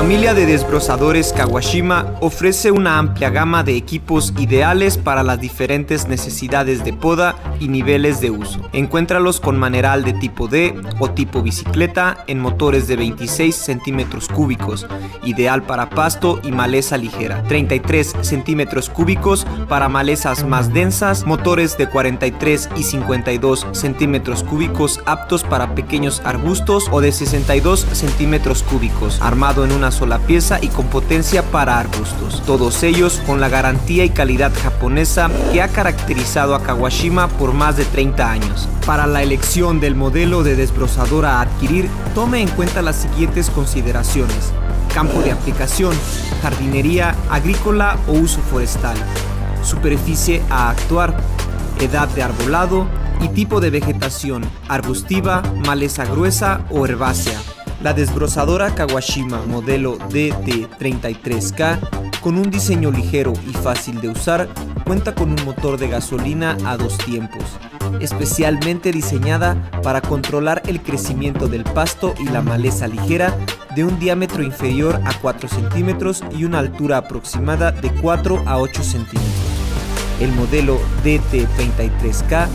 familia de desbrozadores Kawashima ofrece una amplia gama de equipos ideales para las diferentes necesidades de poda y niveles de uso. Encuéntralos con maneral de tipo D o tipo bicicleta en motores de 26 centímetros cúbicos, ideal para pasto y maleza ligera, 33 centímetros cúbicos para malezas más densas, motores de 43 y 52 centímetros cúbicos aptos para pequeños arbustos o de 62 centímetros cúbicos, armado en una sola pieza y con potencia para arbustos, todos ellos con la garantía y calidad japonesa que ha caracterizado a Kawashima por más de 30 años. Para la elección del modelo de desbrozador a adquirir, tome en cuenta las siguientes consideraciones. Campo de aplicación, jardinería, agrícola o uso forestal. Superficie a actuar, edad de arbolado y tipo de vegetación, arbustiva, maleza gruesa o herbácea. La desbrozadora Kawashima modelo DT33K, con un diseño ligero y fácil de usar, cuenta con un motor de gasolina a dos tiempos, especialmente diseñada para controlar el crecimiento del pasto y la maleza ligera de un diámetro inferior a 4 centímetros y una altura aproximada de 4 a 8 centímetros. El modelo DT33K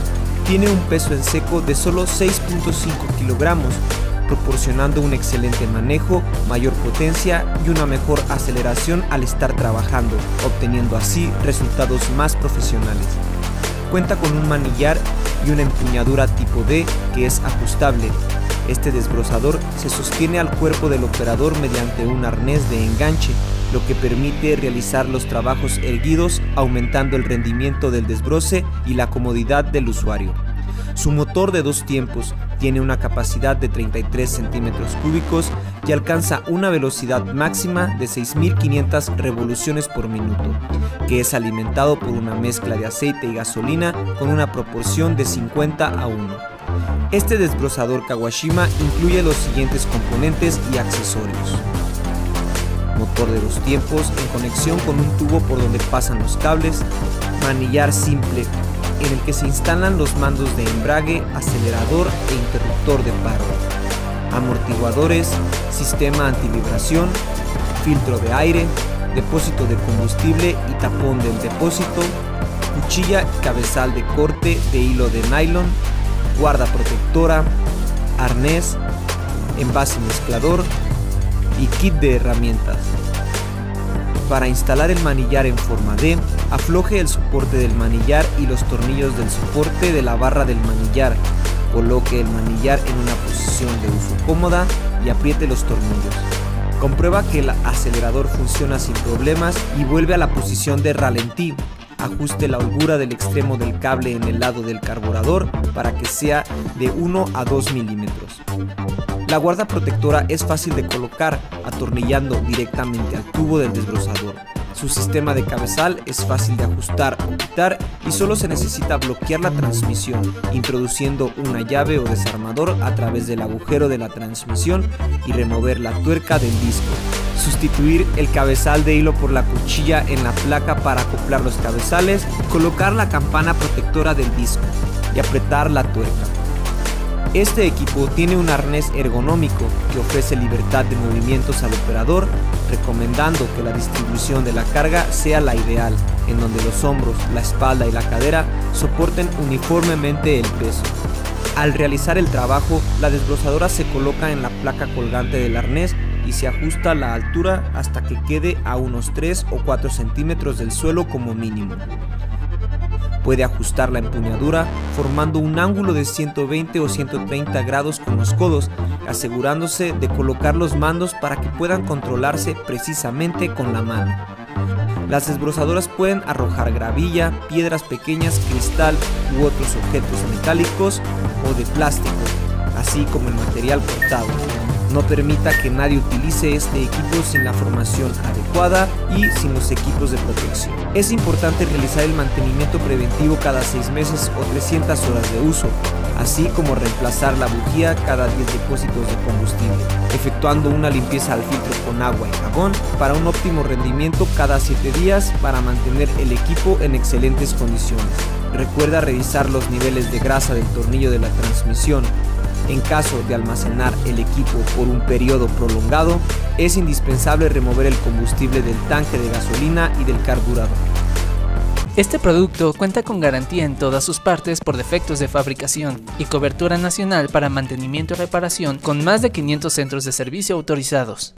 tiene un peso en seco de solo 6.5 kilogramos proporcionando un excelente manejo, mayor potencia y una mejor aceleración al estar trabajando, obteniendo así resultados más profesionales. Cuenta con un manillar y una empuñadura tipo D que es ajustable. Este desbrozador se sostiene al cuerpo del operador mediante un arnés de enganche, lo que permite realizar los trabajos erguidos aumentando el rendimiento del desbroce y la comodidad del usuario. Su motor de dos tiempos tiene una capacidad de 33 centímetros cúbicos y alcanza una velocidad máxima de 6.500 revoluciones por minuto, que es alimentado por una mezcla de aceite y gasolina con una proporción de 50 a 1. Este desbrozador Kawashima incluye los siguientes componentes y accesorios. Motor de dos tiempos en conexión con un tubo por donde pasan los cables, manillar simple en el que se instalan los mandos de embrague, acelerador e interruptor de paro, amortiguadores, sistema antivibración, filtro de aire, depósito de combustible y tapón del depósito, cuchilla y cabezal de corte de hilo de nylon, guarda protectora, arnés, envase mezclador y kit de herramientas. Para instalar el manillar en forma D, afloje el soporte del manillar y los tornillos del soporte de la barra del manillar. Coloque el manillar en una posición de uso cómoda y apriete los tornillos. Comprueba que el acelerador funciona sin problemas y vuelve a la posición de ralentí. Ajuste la holgura del extremo del cable en el lado del carburador para que sea de 1 a 2 milímetros. La guarda protectora es fácil de colocar atornillando directamente al tubo del desbrozador. Su sistema de cabezal es fácil de ajustar o quitar y solo se necesita bloquear la transmisión introduciendo una llave o desarmador a través del agujero de la transmisión y remover la tuerca del disco. Sustituir el cabezal de hilo por la cuchilla en la placa para acoplar los cabezales, colocar la campana protectora del disco y apretar la tuerca. Este equipo tiene un arnés ergonómico que ofrece libertad de movimientos al operador, recomendando que la distribución de la carga sea la ideal, en donde los hombros, la espalda y la cadera soporten uniformemente el peso. Al realizar el trabajo, la desbrozadora se coloca en la placa colgante del arnés y se ajusta la altura hasta que quede a unos 3 o 4 centímetros del suelo como mínimo. Puede ajustar la empuñadura formando un ángulo de 120 o 130 grados con los codos, asegurándose de colocar los mandos para que puedan controlarse precisamente con la mano. Las desbrozadoras pueden arrojar gravilla, piedras pequeñas, cristal u otros objetos metálicos o de plástico, así como el material cortado. No permita que nadie utilice este equipo sin la formación adecuada y sin los equipos de protección. Es importante realizar el mantenimiento preventivo cada 6 meses o 300 horas de uso, así como reemplazar la bujía cada 10 depósitos de combustible, efectuando una limpieza al filtro con agua y jabón para un óptimo rendimiento cada 7 días para mantener el equipo en excelentes condiciones. Recuerda revisar los niveles de grasa del tornillo de la transmisión, En caso de almacenar el equipo por un periodo prolongado, es indispensable remover el combustible del tanque de gasolina y del carburador. Este producto cuenta con garantía en todas sus partes por defectos de fabricación y cobertura nacional para mantenimiento y reparación con más de 500 centros de servicio autorizados.